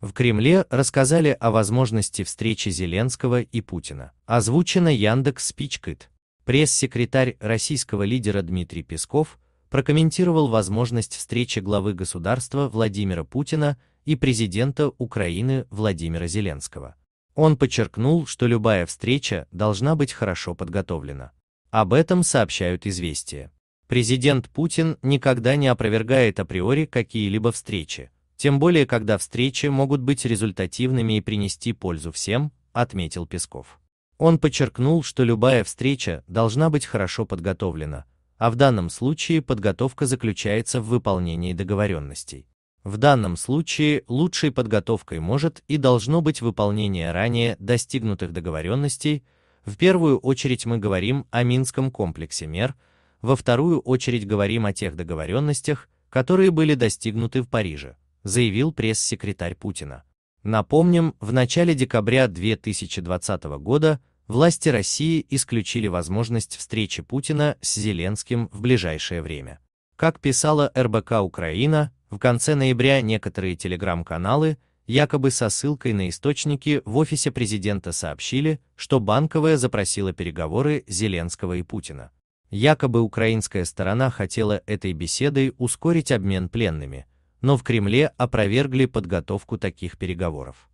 В Кремле рассказали о возможности встречи Зеленского и Путина. Озвучено Яндекс Спичкит. Пресс-секретарь российского лидера Дмитрий Песков прокомментировал возможность встречи главы государства Владимира Путина и президента Украины Владимира Зеленского. Он подчеркнул, что любая встреча должна быть хорошо подготовлена. Об этом сообщают известия. Президент Путин никогда не опровергает априори какие-либо встречи, тем более когда встречи могут быть результативными и принести пользу всем, отметил Песков. Он подчеркнул, что любая встреча должна быть хорошо подготовлена, а в данном случае подготовка заключается в выполнении договоренностей. В данном случае лучшей подготовкой может и должно быть выполнение ранее достигнутых договоренностей, в первую очередь мы говорим о Минском комплексе мер, во вторую очередь говорим о тех договоренностях, которые были достигнуты в Париже, заявил пресс-секретарь Путина. Напомним, в начале декабря 2020 года власти России исключили возможность встречи Путина с Зеленским в ближайшее время. Как писала РБК Украина, в конце ноября некоторые телеграм-каналы, якобы со ссылкой на источники в офисе президента сообщили, что Банковая запросила переговоры Зеленского и Путина. Якобы украинская сторона хотела этой беседой ускорить обмен пленными, но в Кремле опровергли подготовку таких переговоров.